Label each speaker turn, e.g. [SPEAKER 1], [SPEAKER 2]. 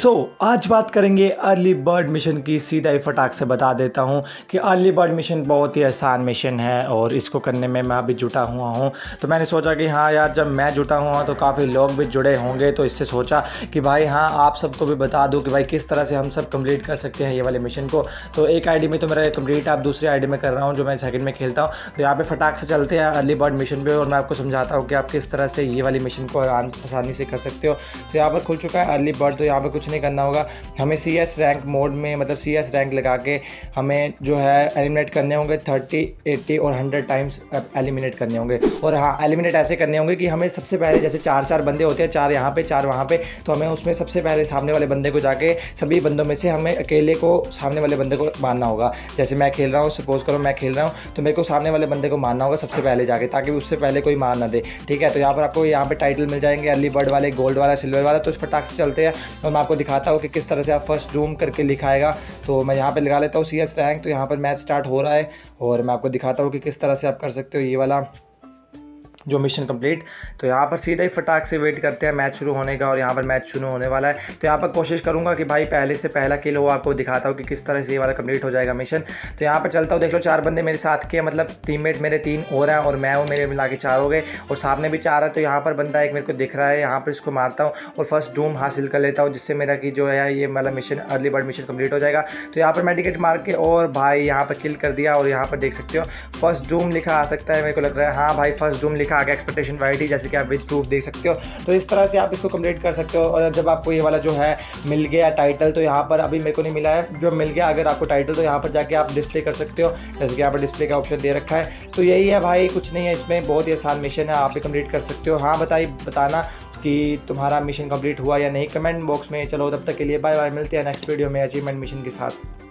[SPEAKER 1] सो so, आज बात करेंगे अर्ली बर्ड मिशन की। सीधा ही फटाक से बता देता हूँ कि अर्ली बर्ड मिशन बहुत ही आसान मिशन है और इसको करने में मैं अभी जुटा हुआ हूँ। तो मैंने सोचा कि हाँ यार जब मैं जुटा हुआ तो काफ़ी लोग भी जुड़े होंगे तो इससे सोचा कि भाई हाँ आप सबको भी बता दूँ कि भाई किस तरह से हम सब कंप्लीट कर सकते हैं ये वाले मिशन को। तो एक आईडी में तो मेरा कंप्लीट आप दूसरे आई में कर रहा हूँ जो मैं सेकेंड में खेलता हूँ। तो यहाँ पर फटाक से चलते हैं अर्ली बर्ड मिशन पर और मैं आपको समझाता हूँ कि आप किस तरह से ये वाली मिशन को आसानी से कर सकते हो। तो यहाँ पर खुल चुका है अर्ली बर्ड तो यहाँ पर कुछ नहीं करना होगा? हमें सी एस रैंक मोड में मतलब सी एस रैंक लगा के हमें जो है एलिमिनेट करने होंगे थर्टी एट्टी और हंड्रेड टाइम्स एलिमिनेट करने होंगे। और हाँ एलिमिनेट ऐसे करने होंगे कि हमें सबसे पहले जैसे चार चार बंदे होते हैं, चार यहाँ पे, चार वहाँ पे तो हमें उसमें सबसे पहले सामने वाले बंदे को जाके सभी बंदों में से हमें अकेले को सामने वाले बंदे को मारना होगा। जैसे मैं खेल रहा हूँ सपोज़ करो मैं खेल रहा हूँ तो मेरे को सामने वाले बंदे को मारना होगा सबसे पहले जाके, ताकि उससे पहले कोई मार ना दे। ठीक है? तो यहाँ पर आपको यहाँ पे टाइटल मिल जाएँगे अर्ली बर्ड वाले गोल्ड वाला सिल्वर वाला तो उस फटाक से चलते हैं। और मैं आपको दिखाता हूँ कि किस तरह से आप फ़र्स्ट जूम करके लिखाएगा। तो मैं यहाँ पे लगा लेता हूँ सी एस रैंक तो यहाँ पर मैच स्टार्ट हो रहा है और मैं आपको दिखाता हूँ कि किस तरह से आप कर सकते हो ये वाला। जो मिशन कंप्लीट तो यहाँ पर सीधा ही फटाक से वेट करते हैं मैच शुरू होने का और यहाँ पर मैच शुरू होने वाला है। तो यहाँ पर कोशिश करूँगा कि भाई पहले से पहला किल हो आपको दिखाता हूँ कि किस तरह से ये वाला कंप्लीट हो जाएगा मिशन तो यहाँ पर चलता हूँ, देख लो चार बंदे मेरे साथ के मतलब टीममेट मेरे तीन और हैं और मैं हूँ, मेरे मिला के चार हो गए और सामने भी चार है तो यहाँ पर बंदा एक मेरे को दिख रहा है, यहाँ पर इसको मारता हूँ और फ़र्स्ट डूम हासिल कर लेता हूँ, जिससे मेरा कि जो है ये वाला mission early bird mission complete हो जाएगा। तो यहाँ पर मेडिकेट मार के और भाई यहाँ पर किल कर दिया और यहाँ पर देख सकते हो फ़र्स्ट डूम लिखा आ सकता है, मेरे को लग रहा है हाँ भाई फ़र्स्ट डूम आ गया एक्सपेक्टेशन वाइटी जैसे कि आप विद प्रूफ देख सकते हो। तो इस तरह से आप इसको कंप्लीट कर सकते हो। और जब आपको ये वाला जो है मिल गया टाइटल तो यहाँ पर अभी मेरे को नहीं मिला है। जो मिल गया, अगर आपको टाइटल तो यहाँ पर जाके आप डिस्प्ले कर सकते हो। जैसे कि यहाँ पर डिस्प्ले का ऑप्शन दे रखा है। तो यही है भाई, कुछ नहीं है इसमें। बहुत ही आसान मिशन है, आप भी कंप्लीट कर सकते हो। हाँ बताइए बताना कि तुम्हारा मिशन कंप्लीट हुआ या नहीं। कमेंट बॉक्स में, चलो, तब तक के लिए बाय बाय मिलते हैं नेक्स्ट वीडियो में अचीवमेंट मिशन के साथ।